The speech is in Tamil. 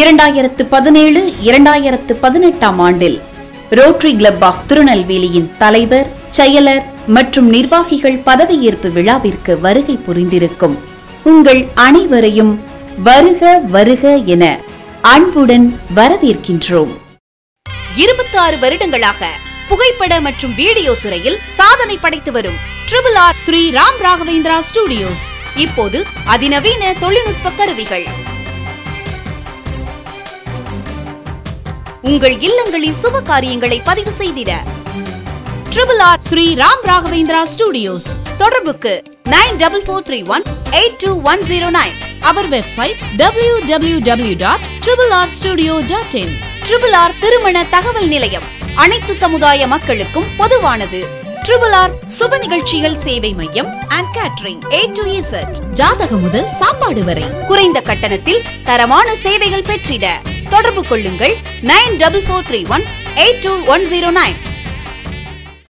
இரண்டாயிரத்து பதினேழு இரண்டாயிரத்து பதினெட்டாம் ஆண்டில் ரோட்டரி கிளப் ஆஃப் திருநெல்வேலியின் தலைவர் செயலர் மற்றும் நிர்வாகிகள் பதவியேற்பு விழாவிற்கு வருகை புரிந்திருக்கும். உங்கள் அனைவரையும் வருக வருக என அன்புடன் வரவேற்கின்றோம். இருபத்தி ஆறு வருடங்களாக புகைப்பட மற்றும் வீடியோ துறையில் சாதனை படைத்து வரும் triple R Sri Ram Raghavendra studios இப்போது அதிநவீன தொழில்நுட்ப கருவிகள். உங்கள் இல்லங்களின் சுப காரியங்களை பதிவு செய்திட. Triple R Sri Ram Raghavendra studios. தொடர்புக்கு nine double four three one eight two one zero nine. Our website W W W dot triple R studio dot in. Triple R திருமண தகவல் நிலையம். அனைத்து சமுதாய மக்களுக்கும் பொதுவானது. ட்ரிபிள் ஆர் சுப நிகழ்ச்சிகள் சேவை மையம் and catering A to Z ஜாதகம் முதல் சாப்பாடு வரை. குறைந்த கட்டணத்தில் தரமான சேவைகள் பெற்றிட. தொடர்பு கொள்ளுங்கள் nine double four three one eight two one zero nine.